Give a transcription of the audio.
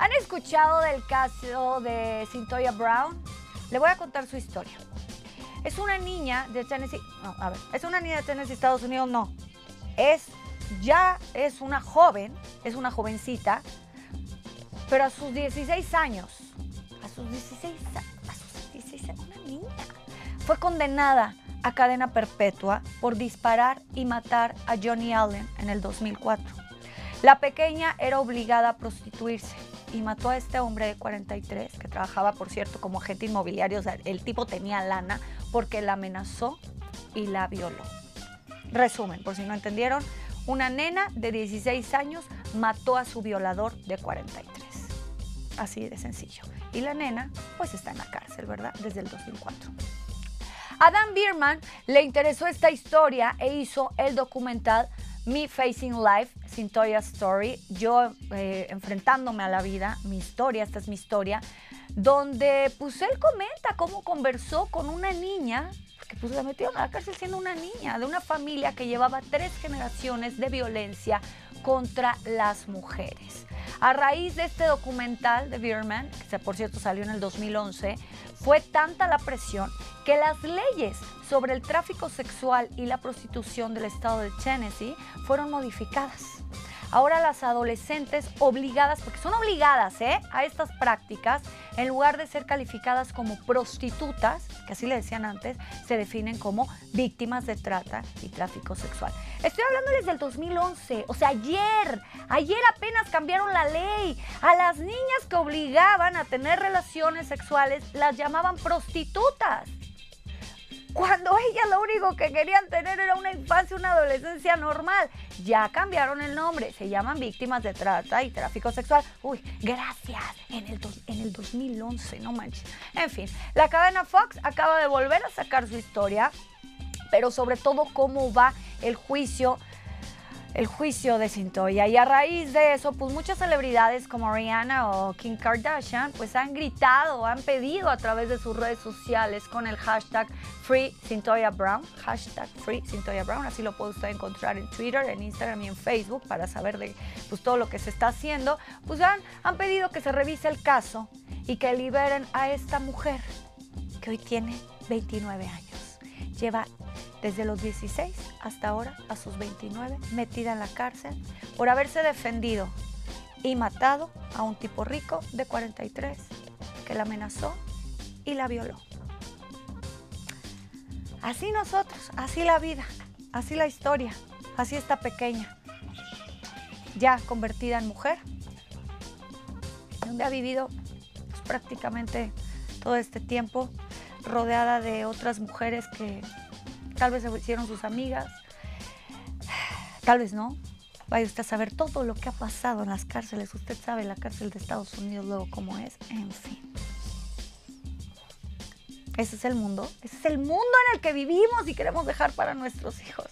¿Han escuchado del caso de Cintoya Brown? Le voy a contar su historia. Es una niña de Tennessee. No, a ver, es una niña de Tennessee, Estados Unidos, no. Es, ya es una joven, es una jovencita, pero a sus 16 años, a sus 16, a sus 16 años, una niña, fue condenada a cadena perpetua por disparar y matar a Johnny Allen en el 2004. La pequeña era obligada a prostituirse y mató a este hombre de 43, que trabajaba, por cierto, como agente inmobiliario. O sea, el tipo tenía lana porque la amenazó y la violó. Resumen, por si no entendieron, una nena de 16 años mató a su violador de 43. Así de sencillo. Y la nena, pues está en la cárcel, ¿verdad? Desde el 2004. A Dan Bierman le interesó esta historia e hizo el documental Me Facing Life, Cintoya Story, yo eh, enfrentándome a la vida, mi historia, esta es mi historia, donde pues él comenta cómo conversó con una niña, que pues la metieron a la cárcel siendo una niña, de una familia que llevaba tres generaciones de violencia contra las mujeres. A raíz de este documental de Bierman, que por cierto salió en el 2011, fue tanta la presión que las leyes sobre el tráfico sexual y la prostitución del estado de Tennessee fueron modificadas. Ahora las adolescentes obligadas, porque son obligadas ¿eh? a estas prácticas, en lugar de ser calificadas como prostitutas, que así le decían antes, se definen como víctimas de trata y tráfico sexual. Estoy hablando desde el 2011, o sea, ayer, ayer apenas cambiaron la ley. A las niñas que obligaban a tener relaciones sexuales las llamaban prostitutas cuando ellas lo único que querían tener era una infancia, una adolescencia normal. Ya cambiaron el nombre, se llaman víctimas de trata y tráfico sexual. Uy, gracias, en el, en el 2011, no manches. En fin, la cadena Fox acaba de volver a sacar su historia, pero sobre todo cómo va el juicio el juicio de Cintoya. Y a raíz de eso, pues muchas celebridades como Rihanna o Kim Kardashian, pues han gritado, han pedido a través de sus redes sociales con el hashtag Free Brown, hashtag Free Brown, así lo puede usted encontrar en Twitter, en Instagram y en Facebook para saber de pues, todo lo que se está haciendo. Pues han, han pedido que se revise el caso y que liberen a esta mujer que hoy tiene 29 años. Lleva desde los 16 hasta ahora, a sus 29, metida en la cárcel por haberse defendido y matado a un tipo rico de 43 que la amenazó y la violó. Así nosotros, así la vida, así la historia, así esta pequeña, ya convertida en mujer, donde ha vivido pues, prácticamente todo este tiempo rodeada de otras mujeres que tal vez se hicieron sus amigas, tal vez no. Vaya usted a saber todo lo que ha pasado en las cárceles. Usted sabe la cárcel de Estados Unidos luego cómo es. En fin. Ese es el mundo. Ese es el mundo en el que vivimos y queremos dejar para nuestros hijos.